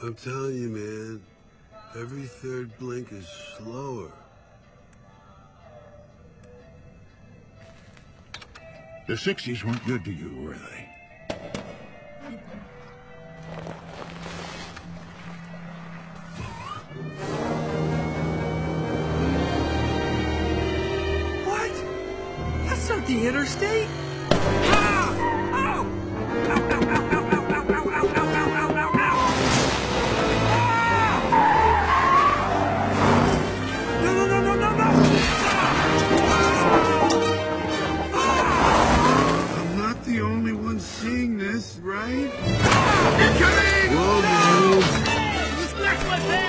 I'm telling you, man. Every third blink is slower. The 60s weren't good to you, were they? What? That's not the interstate. Ah! Ow! Ow, ow, only one seeing this, right? Incoming! Whoa, man. Whoa,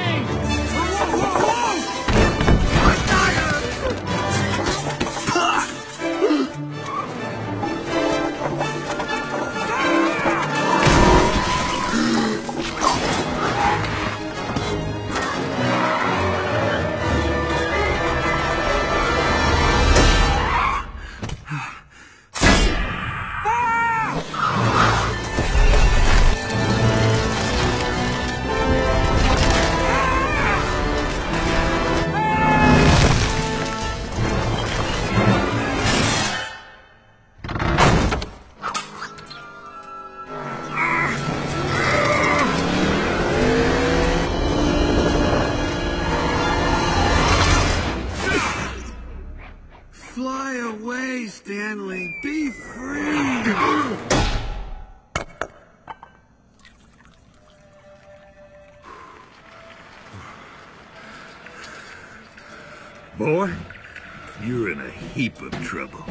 Away, Stanley. Be free. Boy, you're in a heap of trouble.